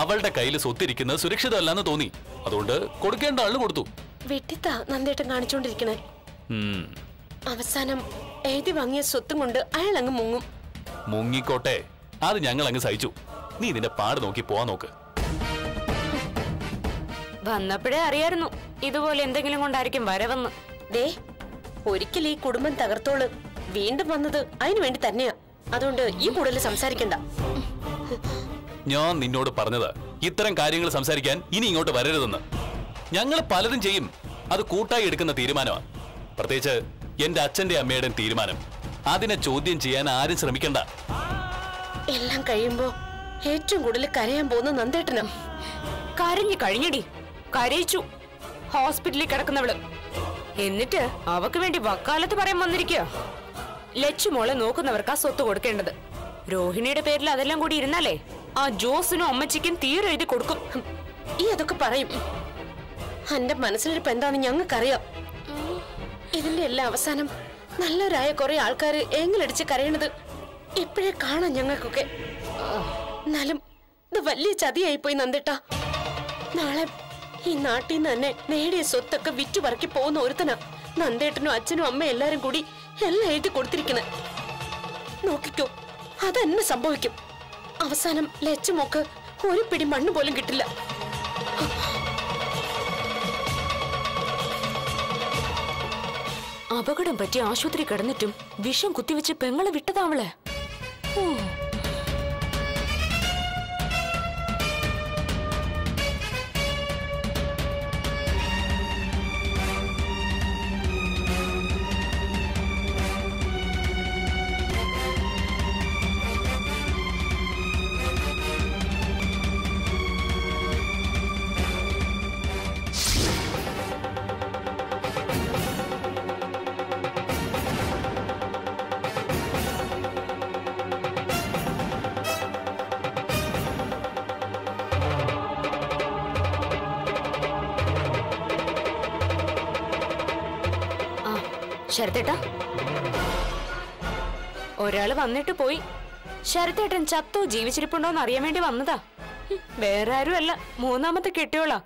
അവളുടെ കയ്യിൽ സ്വത്തിരിക്കുന്നത് സുരക്ഷിതമല്ലെന്ന് തോന്നി. അതുകൊണ്ട് കൊടുക്കേണ്ട ആളിന് കൊടുത്തു. വെട്ടിത്താ നന്ദേട്ടൻ കാണിച്ചോണ്ടിരിക്കണേ. അവസാനം എഴുതി വാങ്ങിയ സ്വത്തും കൊണ്ട് അയാൾ അങ്ങ് മുങ്ങും. മുങ്ങിക്കോട്ടെ. അത് ഞങ്ങൾ അങ്ങ് സഹിച്ചു. നീ നിന്റെ പാട് നോക്കി പോവാൻ നോക്ക്. വന്നപ്പോഴേ അറിയായിരുന്നു. ഇതുപോലെ എന്തെങ്കിലും കൊണ്ടായിരിക്കും വരവെന്ന്. ദേ ഒരിക്കൽ ഈ കുടുംബം തകർത്തോൾ. വീണ്ടും വന്നത് അതിനു വേണ്ടി തന്നെയാ. അതുകൊണ്ട് ഈ കൂടുതൽ സംസാരിക്കണ്ട. ഞാൻ നിന്നോട് പറഞ്ഞത് ഇത്തരം കാര്യങ്ങൾ സംസാരിക്കാൻ ഇനി ഇങ്ങോട്ട് വരരുതെന്ന്. ഞങ്ങൾ പലരും ചെയ്യും. അത് കൂട്ടായി എടുക്കുന്ന തീരുമാനമാണ്. പ്രത്യേകിച്ച് എന്റെ അച്ഛന്റെ അമ്മയുടെയും തീരുമാനം. അതിനെ ചോദ്യം ചെയ്യാൻ ആരും ശ്രമിക്കണ്ട. എല്ലാം കഴിയുമ്പോ ഏറ്റവും കൂടുതൽ കരയാൻ പോകുന്ന നന്ദേട്ടനും. കരഞ്ഞു കഴിഞ്ഞടി. കരയിച്ചു. ഹോസ്പിറ്റലിൽ കിടക്കുന്നവൾ. എന്നിട്ട് അവക്ക് വേണ്ടി വക്കാലത്ത് പറയാൻ വന്നിരിക്കുക ലച്ചുമോളെ നോക്കുന്നവർക്കാ സ്വത്ത് കൊടുക്കേണ്ടത്. രോഹിണിയുടെ പേരിൽ അതെല്ലാം കൂടി ഇരുന്നാലേ? ആ ജോസിനും അമ്മച്ചിക്കും തീരെഴുതി കൊടുക്കും. ഹും, ഈ അതൊക്കെ പറയും. എന്റെ മനസ്സിലിരിപ്പ് എന്താണെന്ന് ഞങ്ങൾക്കറിയാം. ഇതിന്റെ എല്ലാം അവസാനം നല്ലവരായ കുറെ ആൾക്കാർ എങ്ങനടിച്ച് കരയണത് എപ്പോഴേ കാണാം ഞങ്ങൾക്കൊക്കെ. എന്നാലും ഇത് വലിയ ചതിയായി പോയി നന്ദിട്ട. നാളെ ഈ നാട്ടിൽ നിന്ന് തന്നെ നേടിയ സ്വത്തൊക്കെ വിറ്റു പറക്കി പോകുന്ന ഒരുത്തനാ നന്ദേട്ടനും അച്ഛനും അമ്മ എല്ലാരും കൂടി എല്ലാം എഴുതി കൊടുത്തിരിക്കുന്നത് നോക്കിക്കോ അതെന്നെ സംഭവിക്കും. അവസാനം ലച്ചമോക്ക് ഒരു പിടി മണ്ണ് പോലും കിട്ടില്ല. അപകടം പറ്റി ആശുപത്രി കിടന്നിട്ടും വിഷം കുത്തിവെച്ച് പെങ്ങളെ വിട്ടതാവളെ ഓ. ശരത്തേട്ടാ. ഒരാൾ വന്നിട്ട് പോയി. ശരത്തേട്ടൻ ചത്തോ ജീവിച്ചിരിപ്പുണ്ടോന്ന് അറിയാൻ വേണ്ടി വന്നതാ. വേറെ ആരും അല്ല മൂന്നാമത്തെ കെട്ടിയോളാ.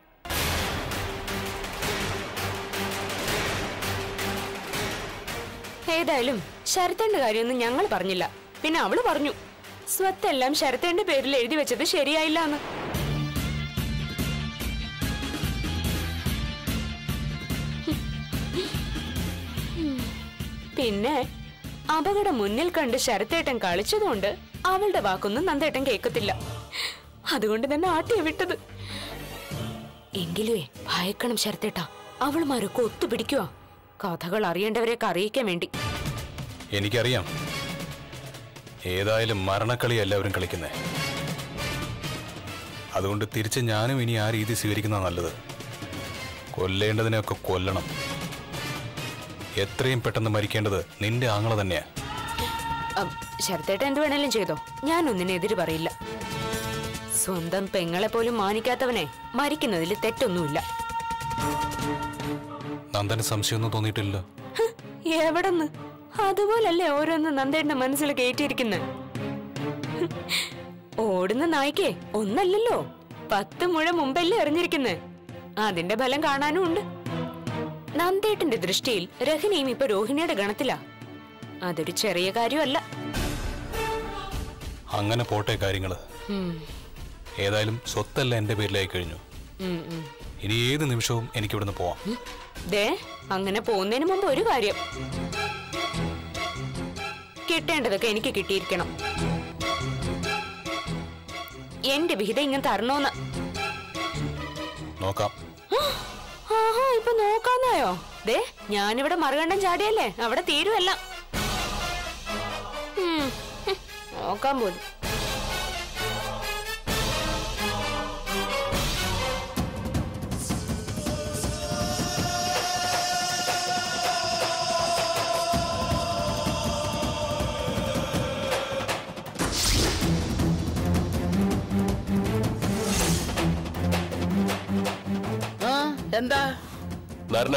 ഏതായാലും ശരത്തേന്റെ കാര്യമൊന്നും ഞങ്ങൾ പറഞ്ഞില്ല. പിന്നെ അവൾ പറഞ്ഞു സ്വത്തെല്ലാം ശരത്തേന്റെ പേരിൽ എഴുതി വെച്ചത് ശരിയായില്ല എന്ന് പിന്നെ അപകടം മുന്നിൽ കണ്ട് ശരത്തേട്ടൻ കളിച്ചതുകൊണ്ട് അവളുടെ വാക്കൊന്നും നന്ദേട്ടൻ കേൾക്കത്തില്ല. അതുകൊണ്ട് തന്നെ ആട്ടിയെ വിട്ടത്. എങ്കിലുവേ ഭയക്കണം ശരത്തേട്ട. അവളുമാരൊക്കെ ഒത്തുപിടിക്കുക കഥകൾ അറിയേണ്ടവരെയൊക്കെ അറിയിക്കാൻ വേണ്ടി. എനിക്കറിയാം. ഏതായാലും മരണക്കളി എല്ലാവരും കളിക്കുന്നേ. അതുകൊണ്ട് തിരിച്ച് ഞാനും ഇനി ആ രീതി സ്വീകരിക്കുന്ന നല്ലത്. കൊല്ലേണ്ടതിനെയൊക്കെ കൊല്ലണം. എത്രയും പെട്ടെന്ന് മരിക്കേണ്ടത് നിന്റെ ആങ്ങള തന്നെയാ. ശരത്തേട്ട എന്ത് വേണേലും ചെയ്തോ. ഞാൻ ഒന്നിനെതിര് പറയില്ല. സ്വന്തം പെങ്ങളെ പോലും മാനിക്കാത്തവനെ മരിക്കുന്നതിൽ തെറ്റൊന്നുമില്ല. നന്ദന് സംശയമൊന്നും തോന്നിയിട്ടില്ല എവിടന്ന് എവിടെന്ന്? അതുപോലല്ലേ ഓരോന്ന് നന്ദേട്ടന്റെ മനസ്സിൽ കയറ്റിയിരിക്കുന്നത് ഓടുന്ന നായ്ക്കേ ഒന്നല്ലല്ലോ. പത്ത് മുഴ മുമ്പല്ലേ എറിഞ്ഞിരിക്കുന്നത് അതിന്റെ ഫലം കാണാനും ഉണ്ട് നന്ദേട്ടന്റെ ദൃഷ്ടിയിൽ രഹിനിയും ഇപ്പൊ രോഹിണിയുടെ ഗണത്തിലാ. അതൊരു ചെറിയ കാര്യമല്ല. അങ്ങനെ പോട്ടെ കാര്യങ്ങൾ. ഏതായാലും സ്വത്തല്ല എന്റെ പേരിലായി കഴിഞ്ഞു. ഇനി ഏത് നിമിഷവും എനിക്കിവിടുന്ന് പോവാം. ദേ അങ്ങനെ പോകുന്നതിന് മുമ്പ് ഒരു കാര്യം. കിട്ടേണ്ടതൊക്കെ എനിക്ക് കിട്ടിയിരിക്കണം. എന്റെ വിഹിതം ഇങ്ങനെ തരണോന്ന്. നോക്കാം. ഇപ്പൊ നോക്കാന്നായോ ദേ ഞാനിവിടെ മറുകണ്ഠം ചാടിയല്ലേ? അവിടെ ഹ്, നോക്കാൻ പോലും. എന്താ? നരൻ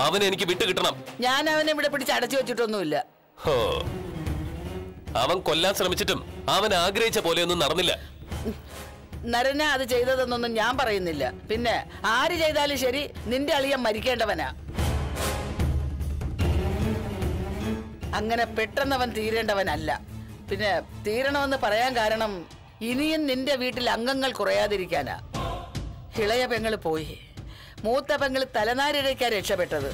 അവൻ എനിക്ക് വിട്ടു കിട്ടണം. ഞാൻ അവനെ ഇവിടെ പിടിച്ച് അടച്ചു വെച്ചിട്ടൊന്നുമില്ല. ഹോ. അവൻ കൊല്ലാൻ ശ്രമിച്ചിട്ടും അവൻ ആഗ്രഹിച്ച പോലെയൊന്നും നടന്നില്ല. നരന അത് ചെയ്തതെന്നൊന്നും ഞാൻ പറയുന്നില്ല. പിന്നെ ആര് ചെയ്താലും ശരി നിന്റെ അളിയൻ മരിക്കേണ്ടവനാ. അങ്ങനെ പെട്ടെന്നവൻ തീരേണ്ടവനല്ല. പിന്നെ തീരണമെന്ന് പറയാൻ കാരണം ഇനിയും നിന്റെ വീട്ടിൽ അംഗങ്ങൾ കുറയാതിരിക്കാനാ. ഇളയ പെങ്ങൾ പോയി. മൂത്ത പെങ്ങൾ തലനാരിഴയ്ക്കാ രക്ഷപ്പെട്ടത്.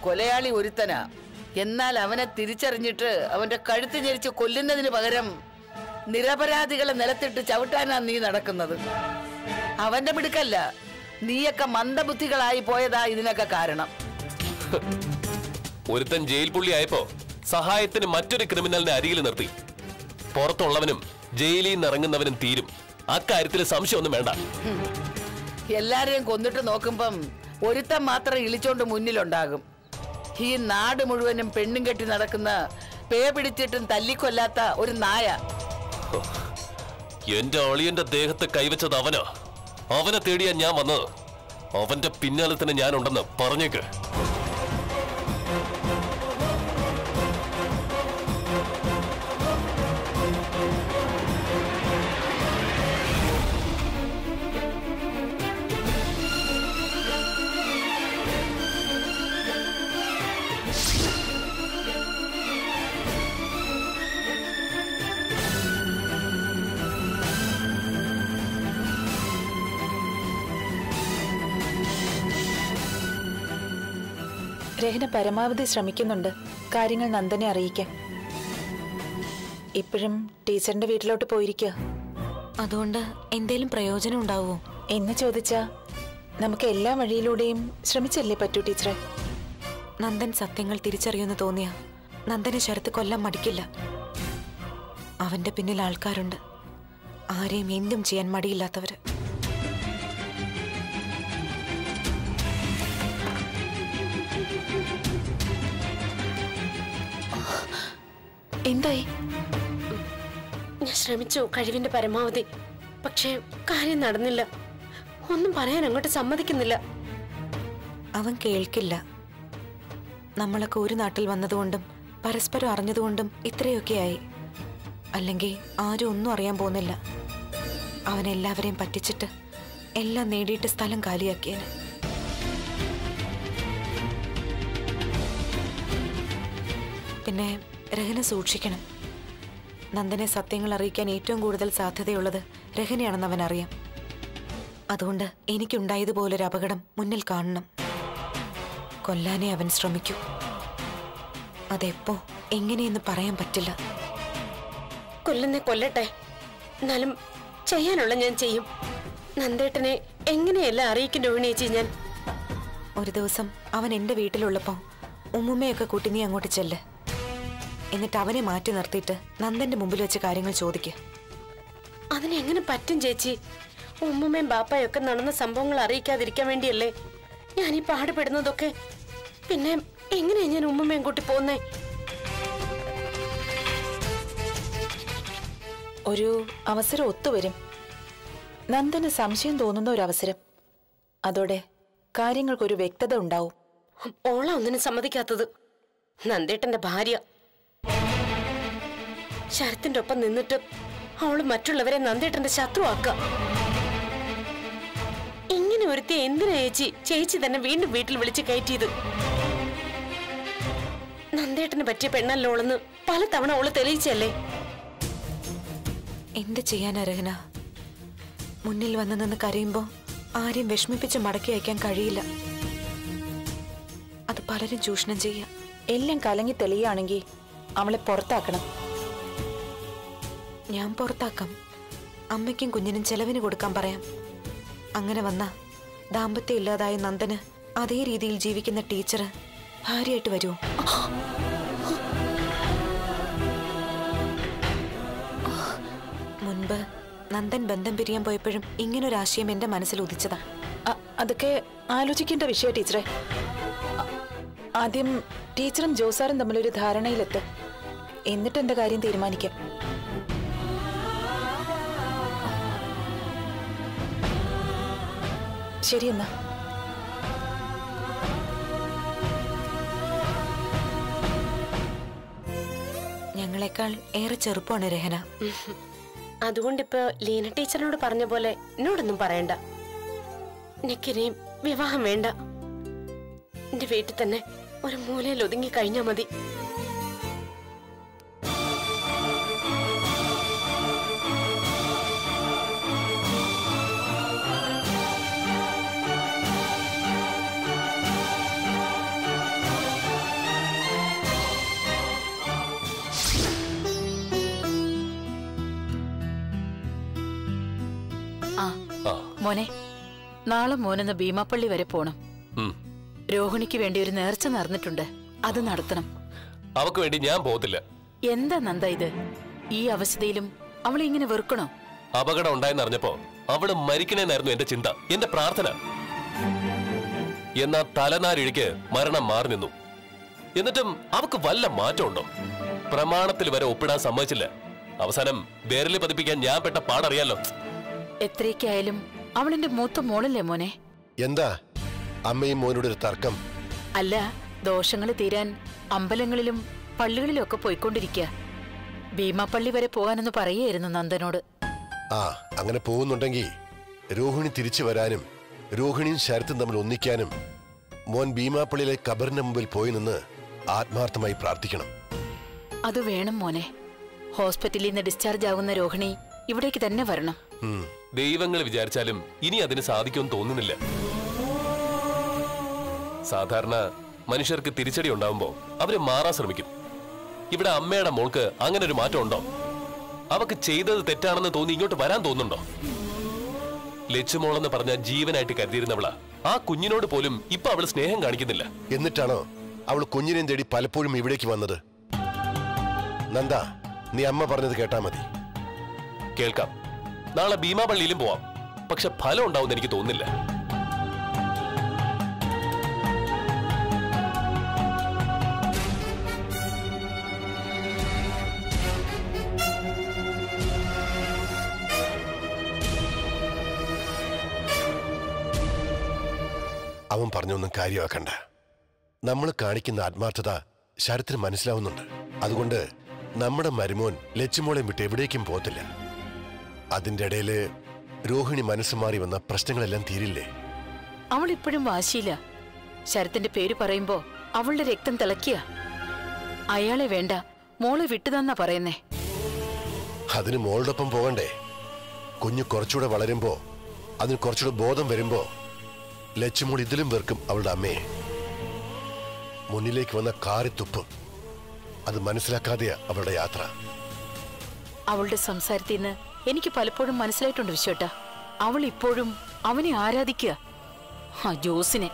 കൊലയാളി ഒരുത്തനാ. എന്നാൽ അവനെ തിരിച്ചറിഞ്ഞിട്ട് അവന്റെ കഴുത്ത് ഞെരിച്ച് കൊല്ലുന്നതിന് പകരം നിരപരാധികളെ നിലത്തിട്ട് ചവിട്ടാനാ നീ നടക്കുന്നത്. അവന്റെ മിടുക്കല്ല. നീയൊക്കെ മന്ദബുദ്ധികളായി പോയതാ ഇതിനൊക്കെ കാരണം. ഒരുത്തൻ ജയിൽ പുള്ളിയായപ്പോ സഹായത്തിന് മറ്റൊരു ക്രിമിനലിനെ അരികിൽ നിർത്തി. പുറത്തുള്ളവനും ജയിലിൽ നിന്ന് ഇറങ്ങുന്നവനും തീരും. അക്കാര്യത്തിൽ സംശയമൊന്നും വേണ്ട. എല്ലാരെയും കൊന്നിട്ട് നോക്കുമ്പം ഒരുത്തം മാത്രം ഇളിച്ചോണ്ട് മുന്നിലുണ്ടാകും. ഈ നാട് മുഴുവനും പെണ്ണും കെട്ടി നടക്കുന്ന പേ പിടിച്ചിട്ടും തല്ലിക്കൊല്ലാത്ത ഒരു നായ. എന്റെ അളിയന്റെ ദേഹത്ത് കൈവച്ചത് അവനാ. അവനെ തേടിയാ ഞാൻ വന്നത്. അവന്റെ പിന്നാലെ തന്നെ ഞാനുണ്ടെന്ന് പറഞ്ഞേക്ക്. രഹന പരമാവധി ശ്രമിക്കുന്നുണ്ട്. കാര്യങ്ങൾ നന്ദനെ അറിയിക്കാൻ. ഇപ്പോഴും ടീച്ചറിന്റെ വീട്ടിലോട്ട് പോയിരിക്കുക. അതുകൊണ്ട് എന്തേലും പ്രയോജനം ഉണ്ടാവുമോ എന്ന് ചോദിച്ചാ നമുക്ക് എല്ലാ വഴിയിലൂടെയും ശ്രമിച്ചല്ലേ പറ്റൂ ടീച്ചറെ? നന്ദൻ സത്യങ്ങൾ തിരിച്ചറിയുമെന്ന് തോന്നിയ. നന്ദനെ ശരത്ത് കൊല്ലാൻ മടിക്കില്ല. അവന്റെ പിന്നിൽ ആൾക്കാരുണ്ട്. ആരെയും എന്തും ചെയ്യാൻ മടിയില്ലാത്തവര്. എന്തായി? ഞാൻ ശ്രമിച്ചു കഴിവിന്റെ പരമാവധി. പക്ഷേ കാര്യം നടന്നില്ല. ഒന്നും പറയാൻ അങ്ങോട്ട് സമ്മതിക്കുന്നില്ല. അവൻ കേൾക്കില്ല. നമ്മളൊക്കെ ഒരു നാട്ടിൽ വന്നതുകൊണ്ടും പരസ്പരം അറിഞ്ഞതുകൊണ്ടും ഇത്രയൊക്കെ ആയി അല്ലെങ്കിൽ ആരും ഒന്നും അറിയാൻ പോകുന്നില്ല. അവൻ എല്ലാവരെയും പറ്റിച്ചിട്ട് എല്ലാം നേടിയിട്ട് സ്ഥലം കാലിയാക്കിയന്. പിന്നെ രഹന സൂക്ഷിക്കണം. നന്ദനെ സത്യങ്ങൾ അറിയിക്കാൻ ഏറ്റവും കൂടുതൽ സാധ്യതയുള്ളത് രഹനയാണെന്ന് അവൻ അറിയാം അതുകൊണ്ട് എനിക്കുണ്ടായതുപോലൊരു അപകടം മുന്നിൽ കാണണം. കൊല്ലാനേ അവൻ ശ്രമിക്കൂ. അതെപ്പോ എങ്ങനെയെന്ന് പറയാൻ പറ്റില്ല. കൊല്ലുന്നെ കൊല്ലട്ടെ. എന്നാലും ചെയ്യാനുള്ള ഞാൻ ചെയ്യും. നന്ദേട്ടനെ എങ്ങനെയല്ല അറിയിക്കും രോഹിണിയേച്ചി ഞാൻ? ഒരു ദിവസം അവൻ എന്റെ വീട്ടിലുള്ളപ്പോ ഉമ്മുമ്മയൊക്കെ കൂട്ടി നീ അങ്ങോട്ട് ചെല്ല്. എന്നിട്ട് അവനെ മാറ്റി നിർത്തിയിട്ട് നന്ദന്റെ മുമ്പിൽ വെച്ച് കാര്യങ്ങൾ ചോദിക്കുക അതിനെങ്ങനെ പറ്റും ചേച്ചി? ഉമ്മമ്മയും ബാപ്പയും ഒക്കെ നടന്ന സംഭവങ്ങൾ അറിയിക്കാതിരിക്കാൻ വേണ്ടിയല്ലേ ഞാൻ ഈ പാടുപെടുന്നതൊക്കെ? പിന്നെ എങ്ങനെയാ ഞാൻ ഉമ്മമ്മയും കൂട്ടി പോന്നേ ഒരു അവസരം ഒത്തുവരും. നന്ദന് സംശയം തോന്നുന്ന ഒരു അവസരം. അതോടെ കാര്യങ്ങൾക്കൊരു വ്യക്തത ഉണ്ടാവും. ഓള ഒന്നിനും സമ്മതിക്കാത്തത്. നന്ദേട്ടന്റെ ഭാര്യ. ശരത്തിന്റെ ഒപ്പം നിന്നിട്ട് അവൾ മറ്റുള്ളവരെ നന്ദേട്ടന്റെ ശത്രുവാക്ക ഇങ്ങനെ ഒരുത്തി എന്തിനാ ചേച്ചി? ചേച്ചി തന്നെ വീണ്ടും വീട്ടിൽ വിളിച്ച് കയറ്റിയത്. നന്ദേട്ടന് പറ്റിയ പെണ്ണല്ലോളെന്ന് പലതവണ അവൾ തെളിയിച്ചല്ലേ? എന്ത് ചെയ്യാനാ രഹന? മുന്നിൽ വന്ന് നിന്ന് കരയുമ്പോ ആരെയും വിഷമിപ്പിച്ച് മടക്കി അയക്കാൻ കഴിയില്ല. അത് പലരും ചൂഷണം ചെയ്യാം എല്ലാം കലങ്ങി തെളിയുകയാണെങ്കിൽ അവളെ പുറത്താക്കണം. ഞാൻ പുറത്താക്കാം. അമ്മയ്ക്കും കുഞ്ഞിനും ചെലവിന് കൊടുക്കാൻ പറയാം. അങ്ങനെ വന്ന ദാമ്പത്യം ഇല്ലാതായ നന്ദന് അതേ രീതിയിൽ ജീവിക്കുന്ന ടീച്ചർ ഭാര്യയായിട്ട് വരുമോ മുൻപ് നന്ദൻ ബന്ധം പിരിയാൻ പോയപ്പോഴും ഇങ്ങനൊരാശയം എന്റെ മനസ്സിൽ ഉദിച്ചതാ. അതൊക്കെ ആലോചിക്കേണ്ട വിഷയ ടീച്ചറെ. ആദ്യം ടീച്ചറും ജോസാറും തമ്മിലൊരു ധാരണയിലെത്ത്. എന്നിട്ട് എന്റെ കാര്യം തീരുമാനിക്കാം ശരി എന്നാ ഞങ്ങളെക്കാൾ ഏറെ ചെറുപ്പമാണ് രഹന. അതുകൊണ്ടിപ്പോ ലീന ടീച്ചറിനോട് പറഞ്ഞ പോലെ എന്നോടൊന്നും പറയണ്ട. എനിക്കിനിയും വിവാഹം വേണ്ട. എന്റെ വീട്ടിൽ തന്നെ ഒരു മൂലയിൽ ഒതുങ്ങി കഴിഞ്ഞാ മതി. മോനെ നാളെ മോനൊന്ന് ഭീമാപ്പള്ളി വരെ പോണം. രോഹിണിക്ക് വേണ്ടി ഒരു നേർച്ച നടന്നിട്ടുണ്ട്. അത് നടത്തണം. അവക്ക് വേണ്ടി ഞാൻ പോകത്തില്ല. എന്താ നന്ദ ഇത്? ഈ അവസ്ഥയിലും അവളെ ഇങ്ങനെ വെറുക്കണോ? അപകടം ഉണ്ടായെന്ന് അറിഞ്ഞപ്പോ അവൾ മരിക്കണേന്നായിരുന്നു എന്റെ ചിന്ത എന്റെ പ്രാർത്ഥന. എന്നാ തലനാരിഴിക്ക് മരണം മാറി നിന്നു. എന്നിട്ടും അവക്ക് വല്ല മാറ്റമുണ്ടോ? പ്രമാണത്തിൽ വരെ ഒപ്പിടാൻ സമ്മതിച്ചില്ല. അവസാനം വേരലി പതിപ്പിക്കാൻ ഞാൻ പെട്ട പാടറിയാലോ? എത്രയൊക്കെയായാലും അവളെന്റെ മൂത്ത മോളല്ലേ മോനെ? എന്താ? അമ്മയും മോനോട് ഒരു തർക്കം. അല്ല ദോഷങ്ങൾ തീരാൻ അമ്പലങ്ങളിലും പള്ളികളിലും ഒക്കെ പോയിക്കൊണ്ടിരിക്കുക ഭീമാപ്പള്ളി വരെ പോകാനെന്ന് പറയായിരുന്നു നന്ദനോട്. ആ അങ്ങനെ പോകുന്നുണ്ടെങ്കിൽ രോഹിണി തിരിച്ചു വരാനും രോഹിണിയും ശരത്തും തമ്മിൽ ഒന്നിക്കാനും മോൻ ഭീമാപ്പള്ളിയിലെ കബറിന്റെ മുമ്പിൽ പോയി നിന്ന് ആത്മാർത്ഥമായി പ്രാർത്ഥിക്കണം. അത് വേണം മോനെ. ഹോസ്പിറ്റലിൽ നിന്ന് ഡിസ്ചാർജ് ആകുന്ന രോഹിണി ഇവിടേക്ക് തന്നെ വരണം. ദൈവങ്ങൾ വിചാരിച്ചാലും ഇനി അതിന് സാധിക്കുമെന്ന് തോന്നുന്നില്ല. സാധാരണ മനുഷ്യർക്ക് തിരിച്ചടി ഉണ്ടാവുമ്പോൾ അവർ മാറാൻ ശ്രമിക്കും. ഇവിടെ അമ്മയുടെ മോൾക്ക് അങ്ങനെ ഒരു മാറ്റം ഉണ്ടോ? അവക്ക് ചെയ്തത് തെറ്റാണെന്ന് തോന്നി ഇങ്ങോട്ട് വരാൻ തോന്നുന്നുണ്ടോ? ലച്ചുമോളെന്ന് പറഞ്ഞ ജീവനായിട്ട് കരുതിയിരുന്നവളാ. ആ കുഞ്ഞിനോട് പോലും ഇപ്പൊ അവൾ സ്നേഹം കാണിക്കുന്നില്ല. എന്നിട്ടാണോ അവൾ കുഞ്ഞിനെയും തേടി പലപ്പോഴും ഇവിടേക്ക് വന്നത്? നന്ദ നീ അമ്മ പറഞ്ഞത് കേട്ടാ മതി. കേൾക്കാം. നാളെ ഭീമാപള്ളിയിലും പോവാം. പക്ഷെ ഫലം ഉണ്ടാവും എനിക്ക് തോന്നുന്നില്ല. അവൻ പറഞ്ഞൊന്നും കാര്യമാക്കണ്ട. നമ്മൾ കാണിക്കുന്ന ആത്മാർത്ഥത ശരത്തിന് മനസ്സിലാവുന്നുണ്ട്. അതുകൊണ്ട് നമ്മുടെ മരുമോൻ ലച്ചുമോളെയും വിട്ട് എവിടേക്കും പോകത്തില്ല. അതിന്റെ ഇടയിൽ രോഹിണി മനസ്സ് മാറി വന്ന പ്രശ്നങ്ങളെല്ലാം തീരില്ലേ? അവൾ ഇപ്പോഴും വാശിയില്ല. ശരത്തിന്റെ പേര് പറയുമ്പോ അവളുടെ രക്തം തിളക്കിയ അയാളെ വേണ്ട മോളെ വിട്ടുതന്നാ പറയുന്നേ. അതിന് മോളോടൊപ്പം പോകണ്ടേ? കുഞ്ഞു കുറച്ചുകൂടെ വളരുമ്പോ അതിന് കുറച്ചുകൂടെ ബോധം വരുമ്പോ ലച്ചുമോൾ ഇതിലും വെറുക്കും അവളുടെ അമ്മയെ. മുന്നിലേക്ക് വന്ന കാറി തുപ്പും. അത് മനസ്സിലാക്കാതെയാ അവളുടെ യാത്ര. അവളുടെ സംസാരത്തിൽ നിന്ന് എനിക്ക് പലപ്പോഴും മനസ്സിലായിട്ടുണ്ട് വിശ്വട്ട. അവൾ ഇപ്പോഴും അവനെ ആരാധിക്കുക. ആ ജോസിനെ.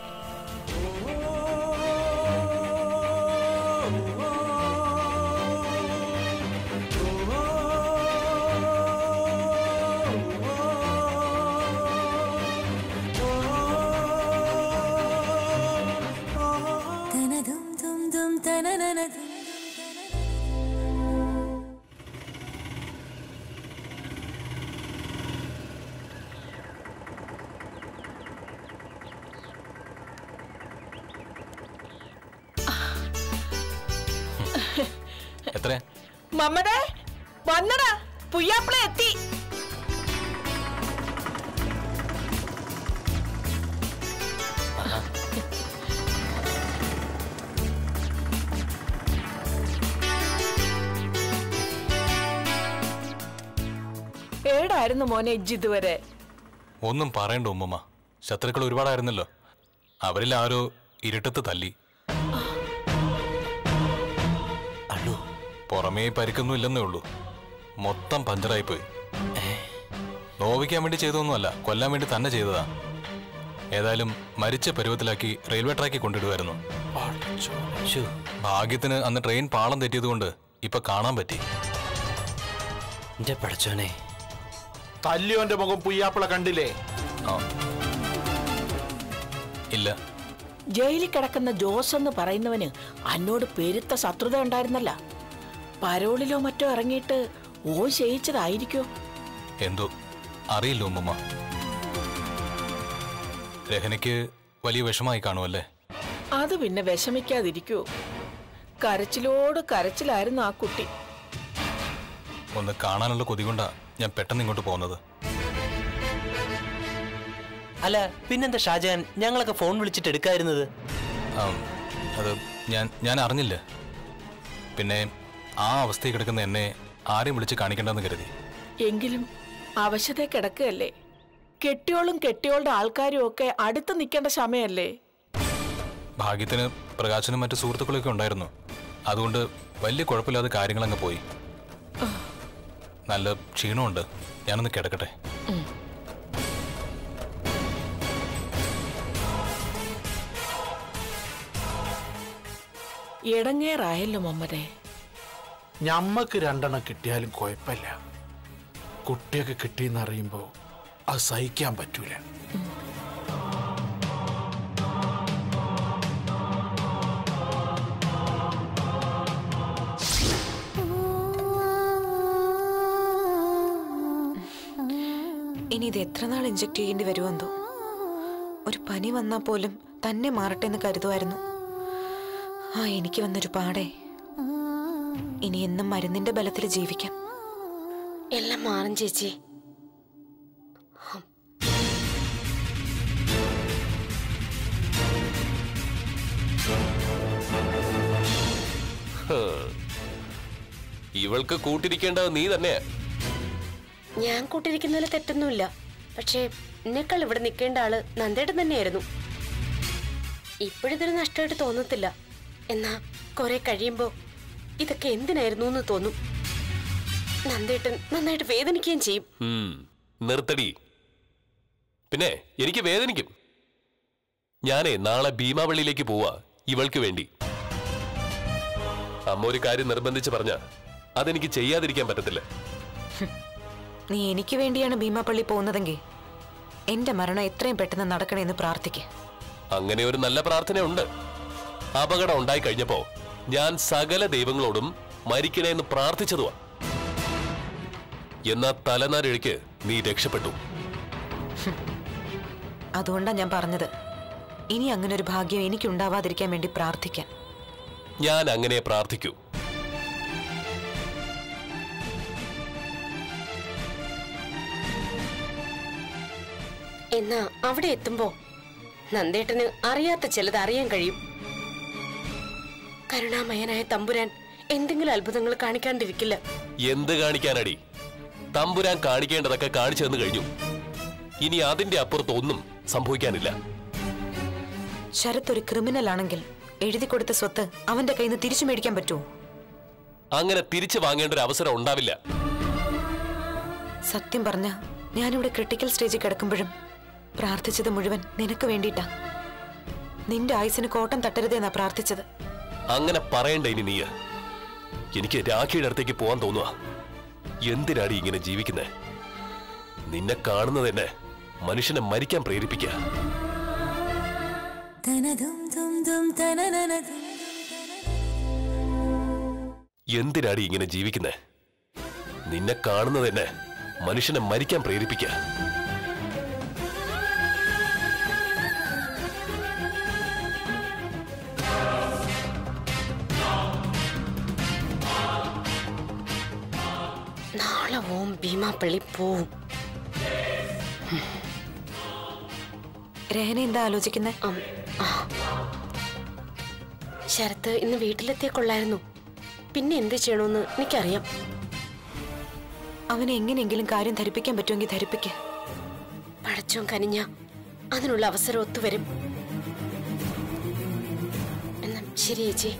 മമ്മടെ വന്നടാ. പുയ്യാപ്പിള എത്തി. ഏടായിരുന്നു മോനെ ഇജ്ജ് ഇതുവരെ ഒന്നും പറയണ്ട ഉമ്മമ്മ. ശത്രുക്കൾ ഒരുപാടായിരുന്നല്ലോ. അവരിൽ ആരോ ഇരുട്ടത്ത് തല്ലി. പുറമേ പരിക്കൊന്നും ഇല്ലെന്നേ ഉള്ളൂ. മൊത്തം പഞ്ചറായി പോയി നോവിക്കാൻ വേണ്ടി ചെയ്തതൊന്നുമല്ല കൊല്ലാൻ വേണ്ടി തന്നെ ചെയ്തതാ. ഏതായാലും മരിച്ച പരുവത്തിലാക്കി റെയിൽവേ ട്രാക്കിൽ കൊണ്ടിടുമായിരുന്നു ഭാഗ്യത്തിന് അന്ന് ട്രെയിൻ പാളം തെറ്റിയതുകൊണ്ട് ഇപ്പൊ കാണാൻ പറ്റി. എന്റെ പടച്ചോനെ. തല്ലിയോന്റെ മുഖം പുയ്യാപ്പിള കണ്ടില്ലേ? ആ. ഇല്ല. ജയിലിൽ കിടക്കുന്ന ജോസ് എന്ന് പറയുന്നവന് അന്നോട് പെരുത്ത ശത്രുത ഉണ്ടായിരുന്നല്ല. പരോളിലോ മറ്റോ ഇറങ്ങിയിട്ട് ഓ ചെയ്യിച്ചതായിരിക്കോ എന്തോ? അറിയില്ല ഉമ്മ രഹനയ്ക്ക് വലിയ വിഷമായി കാണുമല്ലേ? അത് പിന്നെ വിഷമിക്കാതിരിക്കോ. കരച്ചിലോട് കരച്ചിലായിരുന്നു ആ കുട്ടി. ഒന്ന് കാണാനുള്ള കൊതി കൊണ്ടാ ഞാൻ പെട്ടെന്ന് ഇങ്ങോട്ട് പോകുന്നത്. അല്ല പിന്നെന്താ ഷാജാൻ ഞങ്ങളൊക്കെ ഫോൺ വിളിച്ചിട്ട് എടുക്കായിരുന്നത്? അത് ഞാൻ ഞാൻ അറിഞ്ഞില്ല. പിന്നെ ആ അവസ്ഥയിൽ കിടക്കുന്ന എന്നെ ആരെയും വിളിച്ച് കാണിക്കണ്ടെന്ന് കരുതി. എങ്കിലും അവശത കിടക്കുകയല്ലേ? കെട്ടിയോളും കെട്ടിയോളുടെ ആൾക്കാരും ഒക്കെ അടുത്ത് നിൽക്കേണ്ട സമയമല്ലേ? ഭാഗ്യത്തിന് പ്രകാശനും മറ്റു സുഹൃത്തുക്കളൊക്കെ ഉണ്ടായിരുന്നു. അതുകൊണ്ട് വലിയ കുഴപ്പമില്ലാതെ കാര്യങ്ങളങ്ങ് പോയി. നല്ല ക്ഷീണമുണ്ട്. ഞാനൊന്ന് കിടക്കട്ടെ. ഇടങ്ങേറായല്ലോ മമ്മരെ ഞമ്മക്ക് രണ്ടെണ്ണം കിട്ടിയാലും കുഴപ്പമില്ല. കുട്ടിയൊക്കെ കിട്ടിയെന്ന് അറിയുമ്പോ അത് സഹിക്കാൻ പറ്റൂല. ഇനി ഇത് എത്ര നാൾ ഇഞ്ചക്ട് ചെയ്യേണ്ടി വരുമെന്തോ ഒരു പനി വന്നാൽ പോലും തന്നെ മാറട്ടെ എന്ന് കരുതുമായിരുന്നു ആ എനിക്ക് വന്നൊരു പാടേ. ഇനി എന്നും മരുന്നിന്റെ ബലത്തിൽ ജീവിക്കാം. എല്ലാം മാറും ചേച്ചി. ഹ്. ഇവൾക്ക് കൂട്ടിരിക്കേണ്ടത് നീ തന്നെ ഞാൻ കൂട്ടിരിക്കുന്നതിൽ തെറ്റൊന്നുമില്ല. പക്ഷേ എന്നെക്കാൾ ഇവിടെ നിൽക്കേണ്ട ആൾ നന്ദേട്ടൻ തന്നെയായിരുന്നു. ഇപ്പോഴിതൊരു നഷ്ടമായിട്ട് തോന്നത്തില്ല. എന്നാ കുറെ കഴിയുമ്പോ ഇതൊക്കെ എന്തിനായിരുന്നു എന്ന് തോന്നും. നന്ദേട്ടൻ നന്നായിട്ട് വേദനിക്കുകയും ചെയ്യും. നിർത്തടി. പിന്നെ എനിക്ക് വേദനിക്കും. ഞാനേ നാളെ ഭീമാവള്ളിയിലേക്ക് പോവാ ഇവൾക്ക് വേണ്ടി. അമ്മ ഒരു കാര്യം നിർബന്ധിച്ച് പറഞ്ഞ അതെനിക്ക് ചെയ്യാതിരിക്കാൻ പറ്റത്തില്ല. നീ എനിക്ക് വേണ്ടിയാണ് ഭീമാപ്പള്ളി പോകുന്നതെങ്കിൽ എന്റെ മരണം എത്രയും പെട്ടെന്ന് നടക്കണേ എന്ന് പ്രാർത്ഥിക്കുക അങ്ങനെ ഒരു നല്ല പ്രാർത്ഥന ഉണ്ട് അപകടം ഉണ്ടായി കഴിഞ്ഞപ്പോ ഞാൻ സകല ദൈവങ്ങളോടും മരിക്കണേന്ന് പ്രാർത്ഥിച്ചതുവാ. എന്നാ തലനാരിഴയ്ക്ക് നീ രക്ഷപ്പെട്ടു. അതുകൊണ്ടാ ഞാൻ പറഞ്ഞത്. ഇനി അങ്ങനെ ഒരു ഭാഗ്യം എനിക്ക് ഉണ്ടാവാതിരിക്കാൻ വേണ്ടി പ്രാർത്ഥിക്കാൻ ഞാൻ അങ്ങനെ പ്രാർത്ഥിക്കൂ. എന്നാ അവിടെ എത്തുമ്പോ നന്ദേട്ടന് അറിയാത്ത ചിലത് അറിയാൻ കഴിയും. കരുണാമയനായ തമ്പുരാൻ എന്തെങ്കിലും അത്ഭുതങ്ങൾ കാണിക്കാണ്ടിരിക്കില്ല. എന്ത് കാണിക്കാനടി? തമ്പുരാൻ കാണിക്കേണ്ടതൊക്കെ കാണിച്ചു തന്നു കഴിഞ്ഞു. ഇനി അതിന്റെ അപ്പുറത്തൊന്നും സംഭവിക്കാനില്ല. ശരത് ഒരു ക്രിമിനൽ ആണെങ്കിൽ എഴുതി കൊടുത്ത സ്വത്ത് അവന്റെ കയ്യിൽ നിന്ന് തിരിച്ചു മേടിക്കാൻ പറ്റുമോ? അങ്ങനെ തിരിച്ചു വാങ്ങേണ്ട ഒരു അവസരം ഉണ്ടാവില്ല. സത്യം പറഞ്ഞ ഞാനിവിടെ ക്രിട്ടിക്കൽ സ്റ്റേജിൽ കിടക്കുമ്പോഴും പ്രാർത്ഥിച്ചത് മുഴുവൻ നിനക്ക് വേണ്ടിയിട്ടാ. നിന്റെ ആയുസിന് കോട്ടം തട്ടരുതെന്നാ പ്രാർത്ഥിച്ചത്. അങ്ങനെ പറയണ്ട ഇനി നീ എനിക്ക് രാഖിയുടെ അടുത്തേക്ക് പോവാൻ തോന്നുക എന്തിനാടി ഇങ്ങനെ ജീവിക്കുന്നേ? നിന്നെ കാണുന്നത് തന്നെ മനുഷ്യനെ മരിക്കാൻ പ്രേരിപ്പിക്കുക എന്തിനാടി ഇങ്ങനെ ജീവിക്കുന്നേ? നിന്നെ കാണുന്നത് തന്നെ മനുഷ്യനെ മരിക്കാൻ പ്രേരിപ്പിക്കുക ഭീമാപ്പള്ളി പോവും. രഹന എന്താ ആലോചിക്കുന്നേ? ശരത്ത് ഇന്ന് വീട്ടിലെത്തിയ കൊള്ളായിരുന്നു. പിന്നെ എന്ത് ചെയ്യണമെന്ന് എനിക്കറിയാം. അവനെ എങ്ങനെയെങ്കിലും കാര്യം ധരിപ്പിക്കാൻ പറ്റുമെങ്കിൽ ധരിപ്പിക്ക. പടച്ചോൻ കനിഞ്ഞ അതിനുള്ള അവസരം ഒത്തുവരും. എന്നാ ശരി ചേച്ചി.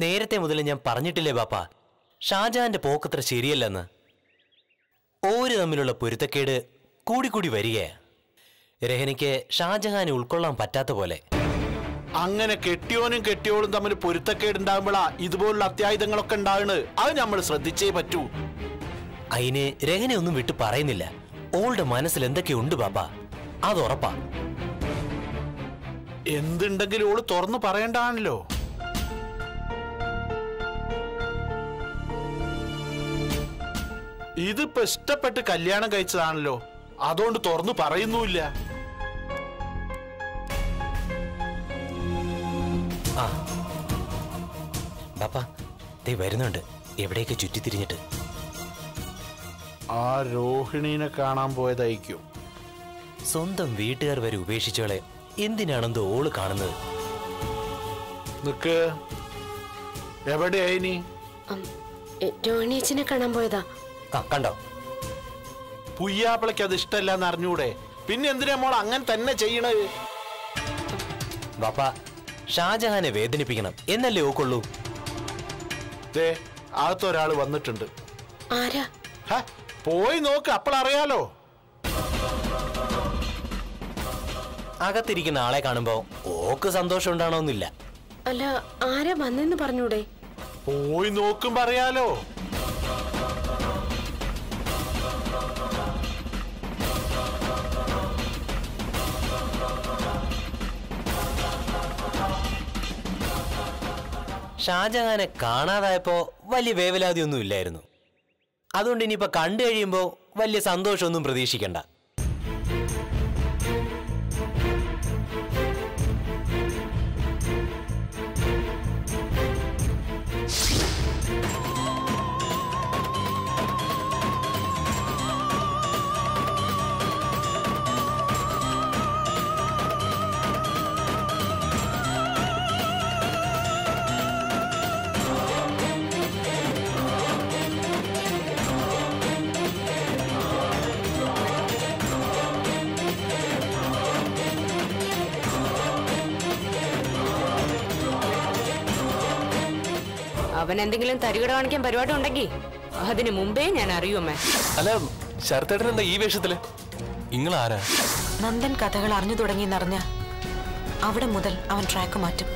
നേരത്തെ മുതൽ ഞാൻ പറഞ്ഞിട്ടില്ലേ ബാപ്പ? ഷാജഹാന്റെ പോക്കത്ര ശരിയല്ലെന്ന്. ഓര് തമ്മിലുള്ള പൊരുത്തക്കേട് കൂടിക്കൂടി വരികയാ. രഹനയ്ക്ക് ഷാജഹാനെ ഉൾക്കൊള്ളാൻ പറ്റാത്ത പോലെ. അങ്ങനെ കെട്ടിയോനും കെട്ടിയോളും തമ്മിൽ പൊരുത്തക്കേടുണ്ടാകുമ്പോഴാ ഇതുപോലുള്ള അത്യായുധങ്ങളൊക്കെ ഉണ്ടാകുന്നത് അത് നമ്മൾ ശ്രദ്ധിച്ചേ പറ്റൂ. അതിന് രഹനെ ഒന്നും വിട്ടു പറയുന്നില്ല. ഓളുടെ മനസ്സിൽ എന്തൊക്കെയുണ്ട് ബാബ അത് ഉറപ്പാ. എന്തുണ്ടെങ്കിലും ഓൾ തുറന്നു പറയണ്ടാണല്ലോ ഇതിപ്പോ ഇഷ്ടപ്പെട്ട് കല്യാണം കഴിച്ചതാണല്ലോ. അതുകൊണ്ട് തുറന്നു പറയുന്നുമില്ല. ആ. ബാപ്പ ദേ വരുന്നുണ്ട്. എവിടെയൊക്കെ ചുറ്റിത്തിരിഞ്ഞിട്ട്? ആ രോഹിണീനെ കാണാൻ പോയതായിരിക്കും. സ്വന്തം വീട്ടുകാർ വരെ ഉപേക്ഷിച്ചോളെ എന്തിനാണെന്തോ ഓൾ കാണുന്നത്? നിക്ക്. എവിടെയായി നീ? രോഹിണിയച്ഛനെ കാണാൻ പോയതാ. കണ്ടോ? പുയ്യാപ്പിളയ്ക്ക് അത് ഇഷ്ടമല്ലെന്ന് അറിഞ്ഞൂടെ? പിന്നെ എന്തിനാ മോൾ അങ്ങനെ തന്നെ ചെയ്യണത്? ബാപ്പ ഷാജഹാനെ വേദനിപ്പിക്കണം. എന്നല്ലേ ഓക്കുള്ളൂ? ദേ അകത്തൊരാൾ വന്നിട്ടുണ്ട്. ആരാ? ഹ, പോയി നോക്ക് അപ്പോഴറിയാലോ അകത്തിരിക്കുന്ന ആളെ കാണുമ്പോ ഓക്ക് സന്തോഷം ഉണ്ടാണോന്നില്ല അല്ല ആരാ വന്നെന്ന് പറഞ്ഞൂടെ? പോയി നോക്കും പറയാലോ ഷാജഹാനെ കാണാതായപ്പോ വലിയ വേവലാതിയൊന്നും ഇല്ലായിരുന്നു അതുകൊണ്ട് ഇനിയിപ്പോ കണ്ടു കഴിയുമ്പോൾ വലിയ സന്തോഷമൊന്നും പ്രതീക്ഷിക്കണ്ട. അവൻ എന്തെങ്കിലും തരികട കാണിക്കാൻ പരിപാടി ഉണ്ടെങ്കിൽ അതിന് മുമ്പേ ഞാൻ അറിയുമേ അല്ല ശരത്തേട്ടൻ എന്താ ഈ വേഷത്തിൽ? നിങ്ങൾ ആരാ നന്ദൻ കഥകൾ അറിഞ്ഞു തുടങ്ങി എന്നറിഞ്ഞ അവിടെ മുതൽ അവൻ ട്രാക്ക് മാറ്റും.